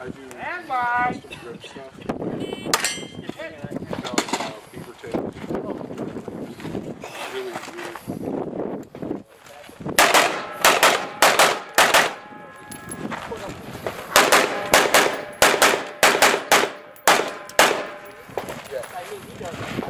I do Stand by. custom grip stuff. Really, really. Four,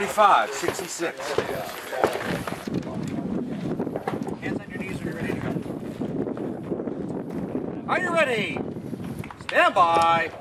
45, 66. Hands on your knees when you're ready to go. Are you ready? Stand by.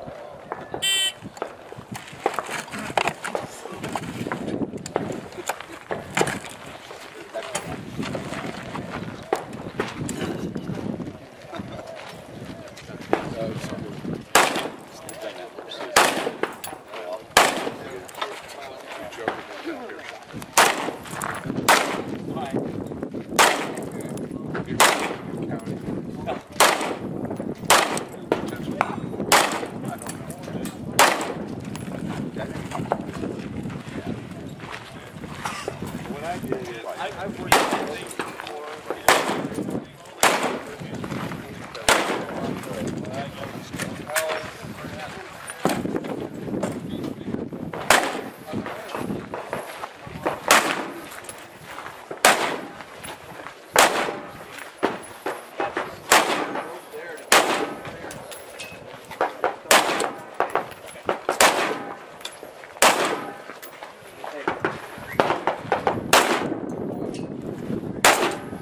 When I did it, I, I've worked on things before.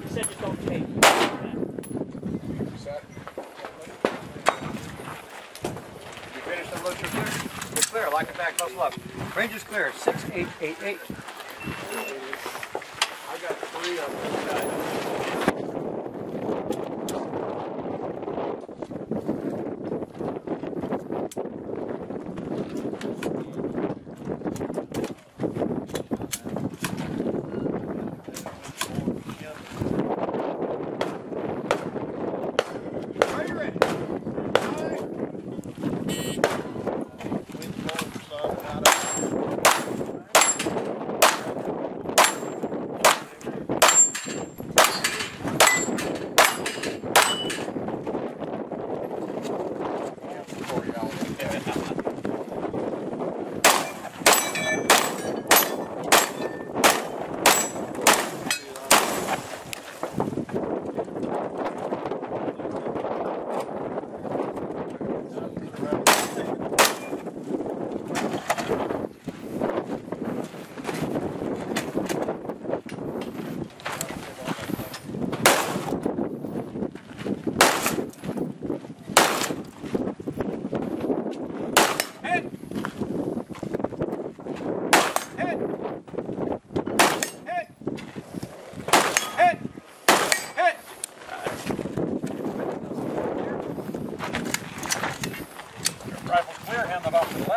You said just don't take. You finished the load, you're clear? You're clear, lock it back, muscle up. Range is clear, six, eight, eight, eight. I got three of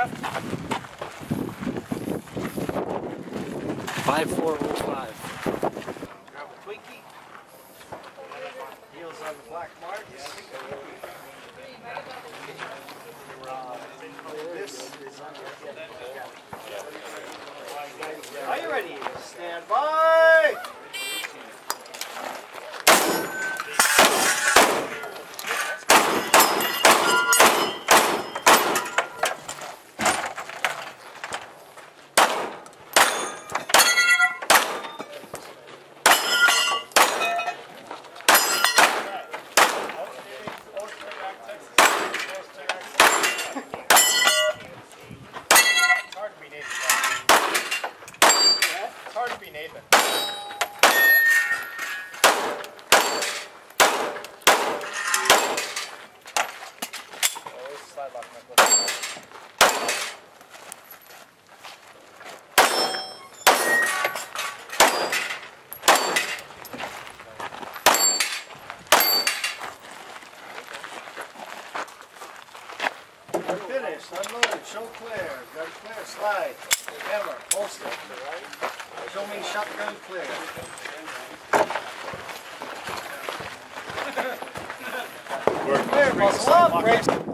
left. 5405. pavement. finished, unloaded, show clear, got a clear slide hammer, holster. Show me shotgun clear. We're clear, muscle up,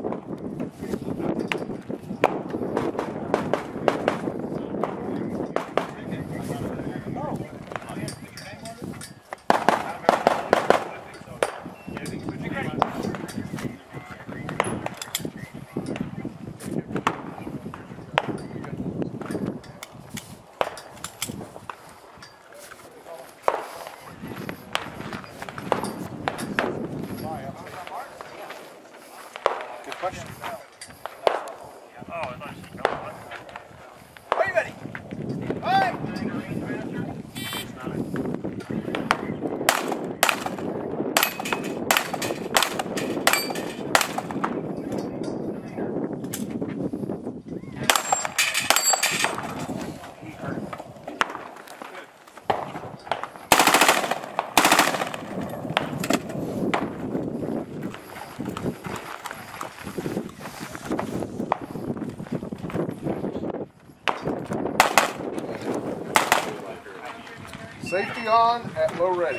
Safety on at low ready.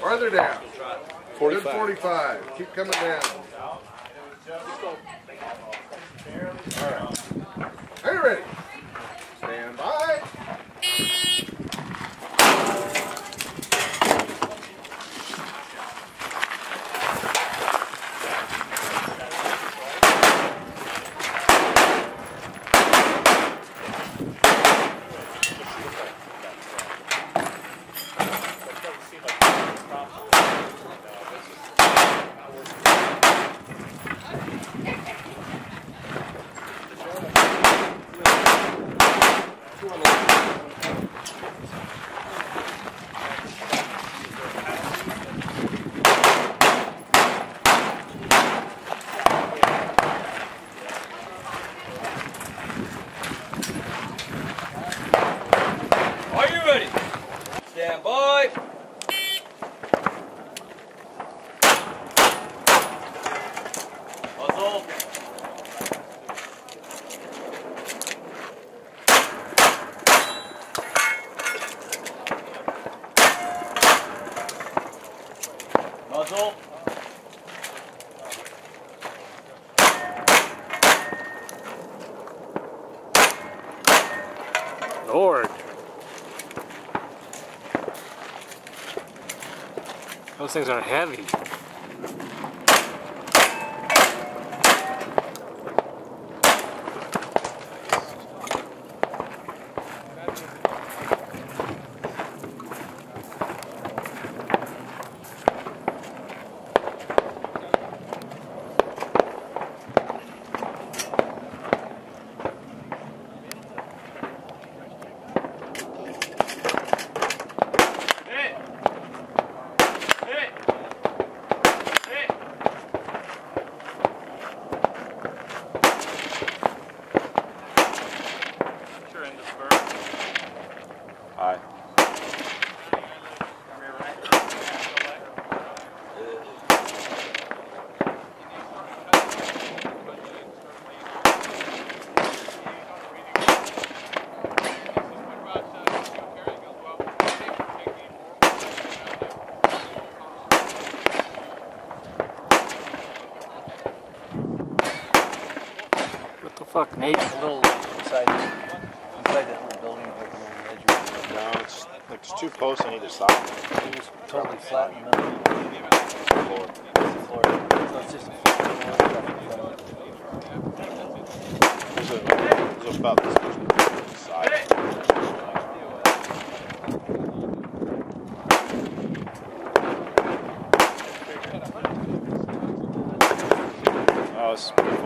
Farther down. Good 45. Keep coming down. All right. Are you ready? Stand by. Are you ready? Stand by. Muzzle. Lord. Those things are heavy. The spur. Aye. What the fuck, Nate's A little inside, inside that little building, like a little ledge. No, it's like it's two posts on either side. It was totally flat in the middle. Floor. Floor. So it's just. There's a, there's about this much on the side. Oh, it's beautiful.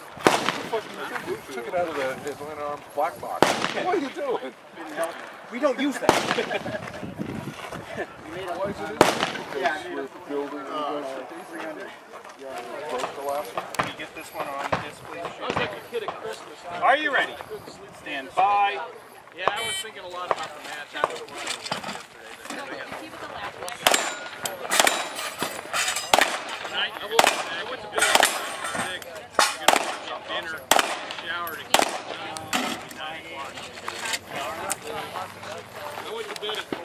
Took it out of the Atlanta Arms black box. What are you doing? We don't use that. Why is it in there? Yeah, Because we're building the broke the last one. Can you get this one on this, please? I was like a kid at Christmas. Are you ready? Stand by. Yeah, I was thinking a lot about the match. I was watching yesterday. but I got- And I, I, will, I went to bed at six. I'm gonna get dinner, shower to get done. It'll be nine o'clock. I went to bed at four.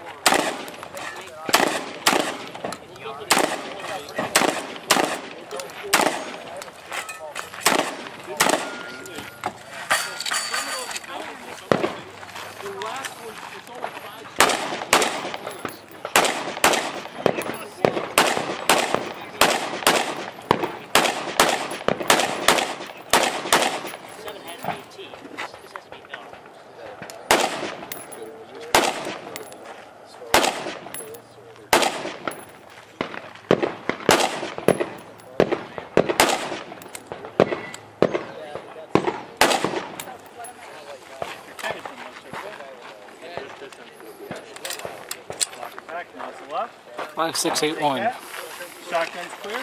Woke up at The last one, it's Five, six, eight, one. Shotgun's clear,